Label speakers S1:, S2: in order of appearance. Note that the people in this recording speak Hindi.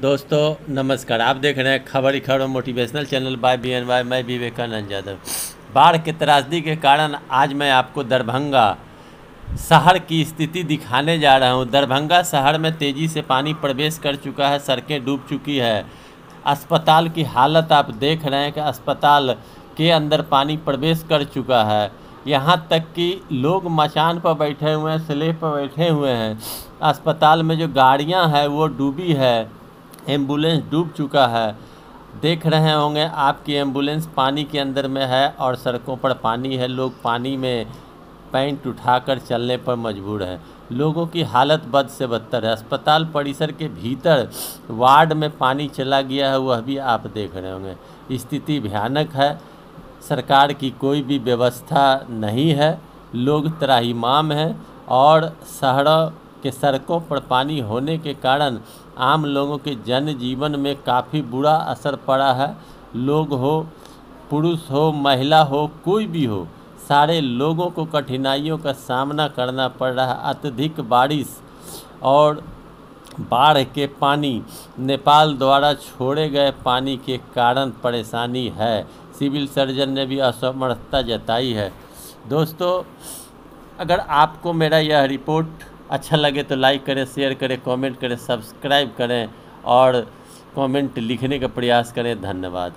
S1: दोस्तों, नमस्कार। आप देख रहे हैं खबर खबर motivational channel by B N Y मैं विवेकानंद यादव। बाढ़ के त्रासदी के कारण आज मैं आपको दरभंगा शहर की स्थिति दिखाने जा रहा हूँ। दरभंगा शहर में तेज़ी से पानी प्रवेश कर चुका है, सड़कें डूब चुकी है। अस्पताल की हालत आप देख रहे हैं कि अस्पताल के अंदर पानी प्रवेश कर चुका है। यहाँ तक कि लोग मचान पर बैठे हुए हैं, स्लेब पर बैठे हुए हैं। अस्पताल में जो गाड़ियाँ हैं, वो डूबी है। एंबुलेंस डूब चुका है। देख रहे होंगे, आपकी एंबुलेंस पानी के अंदर में है और सड़कों पर पानी है। लोग पानी में पैंट उठाकर चलने पर मजबूर है। लोगों की हालत बद से बदतर है। अस्पताल परिसर के भीतर वार्ड में पानी चला गया है, वह भी आप देख रहे होंगे। स्थिति भयानक है। सरकार की कोई भी व्यवस्था नहीं है। लोग त्राहीमाम हैं और शहरों के सड़कों पर पानी होने के कारण आम लोगों के जनजीवन में काफ़ी बुरा असर पड़ा है। लोग हो, पुरुष हो, महिला हो, कोई भी हो, सारे लोगों को कठिनाइयों का सामना करना पड़ रहा है। अत्यधिक बारिश और बाढ़ के पानी नेपाल द्वारा छोड़े गए पानी के कारण परेशानी है। सिविल सर्जन ने भी असमर्थता जताई है। दोस्तों, अगर आपको मेरा यह रिपोर्ट अच्छा लगे तो लाइक करें शेयर करें कमेंट करें सब्सक्राइब करें और कमेंट लिखने का प्रयास करें। धन्यवाद।